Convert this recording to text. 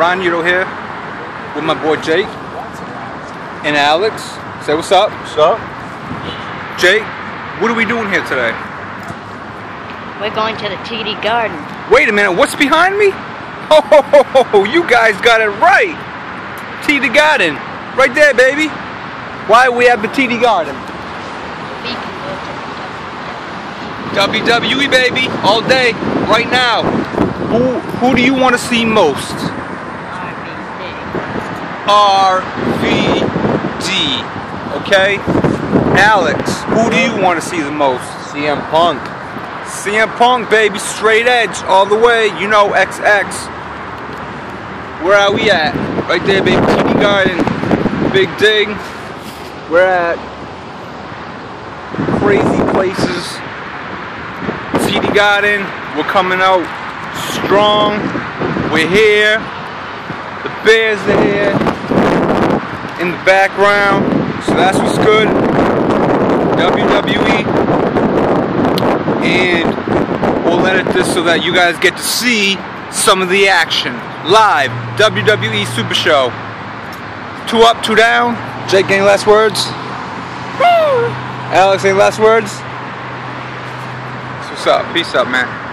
Ryan Uto here with my boy Jake and Alex. Say what's up. What's up? Jake, what are we doing here today? We're going to the TD Garden. Wait a minute, what's behind me? Oh, ho, ho, ho, ho, you guys got it right. TD Garden, right there, baby. Why are we at the TD Garden? We can go to the WWE, baby, all day, right now. Who who do you want to see most? RVD. Okay? Alex, who do you want to see the most? CM Punk. CM Punk, baby, straight edge, all the way. You know, XX. Where are we at? Right there, baby, TD Garden. Big dig. We're at crazy places. TD Garden. We're coming out strong. We're here. The Bears are here background. So that's what's good. WWE. And we'll edit this so that you guys get to see some of the action. Live. WWE Super Show. Two up, two down. Jake, any last words? Alex, any last words? What's up? Peace up, man.